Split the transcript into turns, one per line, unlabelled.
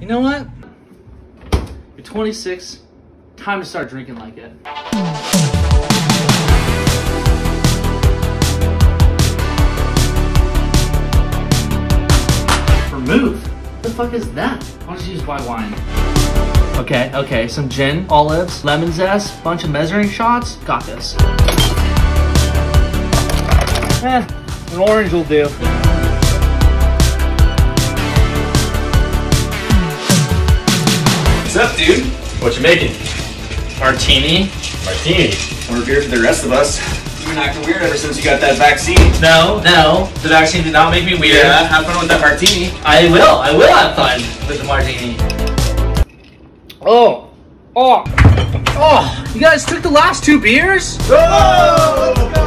You know what? You're 26. Time to start drinking like it. Vermouth? What the fuck is that? Why don't you use white wine? Okay, okay, some gin, olives, lemon zest, bunch of measuring shots. Got this. Eh, an orange will do.
Up, dude? What you making?
Martini?
Martini. More beer for the rest of us. You've been acting weird ever since you got that vaccine.
No, no. The vaccine did not make me weird.
Yeah, have fun with that martini.
I will. I will have fun with the martini. Oh. Oh. Oh. You guys took the last two beers?
Go! Let's go!